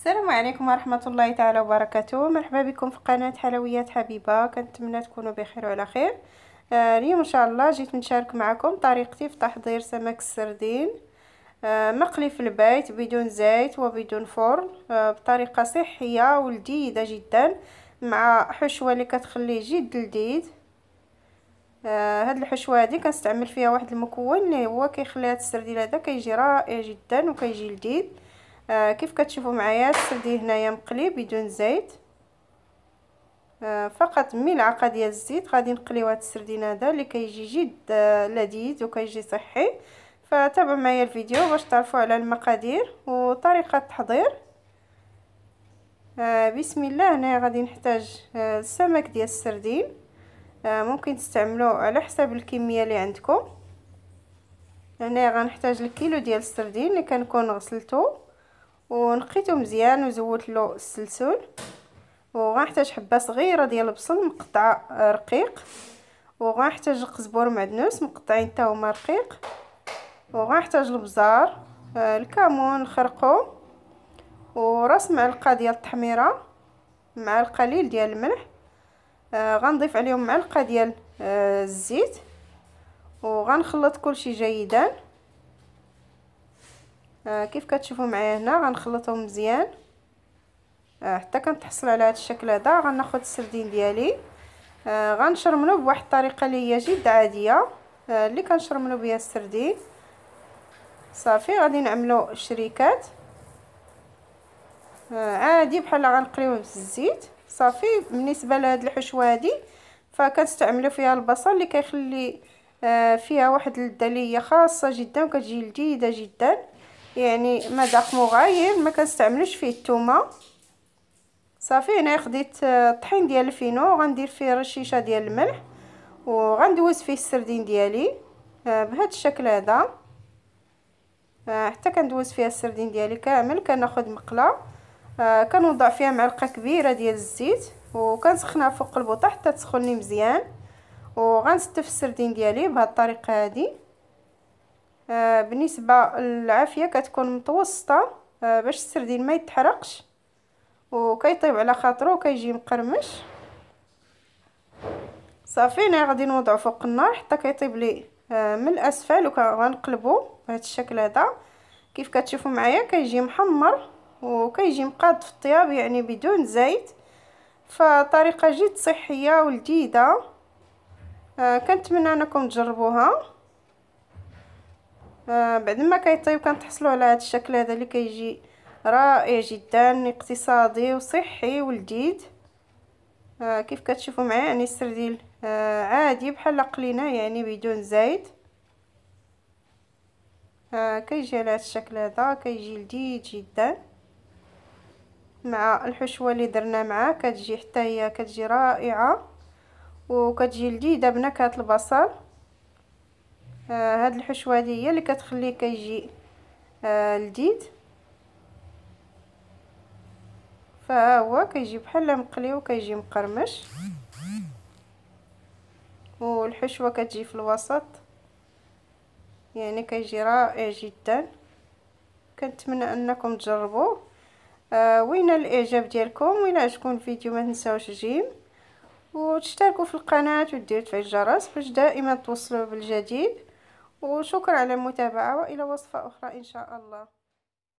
السلام عليكم ورحمة الله تعالى وبركاته. مرحبا بكم في قناة حلويات حبيبة. كنتمنى تكونوا بخير وعلى خير. آه اليوم إن شاء الله جيت نشارك معكم طريقتي في تحضير سمك السردين. آه مقلي في البيت بدون زيت وبدون فرن. آه بطريقة صحية ولذيذة جدا مع حشوة اللي كتخليه جد لذيذ. آه هاد الحشوة هادي كنستعمل فيها واحد المكون اللي هو كيخلي هاد السردين هذا كيجي رائع جدا وكيجي لذيذ. آه كيف كتشوفوا معايا؟ السردين هنايا مقلي بدون زيت. آه فقط ملعقة ديال الزيت. غادي نقليو هاد السردين هذا اللي كيجي جد آه لذيذ وكيجي صحي. فتابعوا معايا الفيديو باش تعرفوا على المقادير وطريقة التحضير. آه بسم الله. هنا غادي نحتاج آه السمك ديال السردين آه ممكن تستعملوه على حساب الكمية اللي عندكم. هنا غنحتاج الكيلو ديال السردين اللي كنكون غسلته ونقيته مزيان وزودت له السلسول وغنحتاج حبة صغيرة ديال البصل مقطعه رقيق. وغنحتاج القزبور معدنوس مقطعين حتى هما رقيق. وغنحتاج البزار آه الكمون الخرقوم. وراس معلقة ديال التحميرة مع القليل ديال الملح. آه غنضيف عليهم معلقة ديال آه الزيت. وغنخلط كلشي جيدا. آه كيف كتشوفوا معايا هنا؟ غنخلطهم مزيان. آه حتى كنتحصل على هذا الشكل هذا غناخذ السردين ديالي. آه غنشرملو بواحد الطريقة اللي هي جد عادية. آه اللي كنشرملو بها السردين. صافي غادي نعملو شريكات. آه عادي بحال غنقليوه بالزيت صافي بالنسبة لهاد الحشوة هادي فكنستعملو فيها البصل اللي كيخلي آه فيها واحد اللذه هي خاصة جدا وكتجي لذيذة جدا. يعني مذاق مغاير ما كنستعملوش فيه الثومه صافي هنا خديت الطحين ديال الفينو وغندير فيه رشيشة ديال الملح وغندوز فيه السردين ديالي آه بهذا الشكل هذا. آه حتى كندوز فيها السردين ديالي كامل كناخذ مقلة آه كنوضع فيها معلقة كبيرة ديال الزيت وكنسخنها فوق البوطة حتى تسخن لي مزيان وغنستف السردين ديالي بهذه الطريقة هذه. بالنسبة للعافية كتكون متوسطة آه باش السردين ما يتحرقش وكيطيب على خاطرو وكيجي مقرمش. صافي أنا غادي نوضعو فوق النار حتى كيطيب لي آه من الأسفل وغنقلبو بهذا الشكل هذا. كيف كتشوفوا معايا كيجي محمر وكيجي مقاد في الطياب يعني بدون زيت. فطريقة جد صحية ولذيذه آه كنتمنى أنكم تجربوها. آه بعد ما كيطيب كنتحصلوا على هذا الشكل هذا اللي كيجي رائع جدا اقتصادي وصحي ولذيذ. آه كيف كتشوفوا معايا؟ يعني السرديل آه عادي بحال قلينا يعني بدون زيت آه كيجي على هذا الشكل هذا كيجي لذيذ جدا. مع الحشوة اللي درنا معاه كتجي حتى هي كتجي رائعة. وكتجي لذيذة بنكهة البصل. آه هاد الحشوة هذه هي اللي كتخليه كيجي آه لذيذ. فها هو كيجي بحال مقلي وكيجي مقرمش. والحشوة كتجي في الوسط. يعني كيجي رائع جدا. كنتمنى أنكم تجربوه. آه وين الإعجاب ديالكم؟ وين عجبكم الفيديو ما تنساوش جيم وتشتركوا في القناة وديروا تفعيل الجرس باش دائما توصلوا بالجديد. وشكرا على المتابعة وإلى وصفة أخرى إن شاء الله.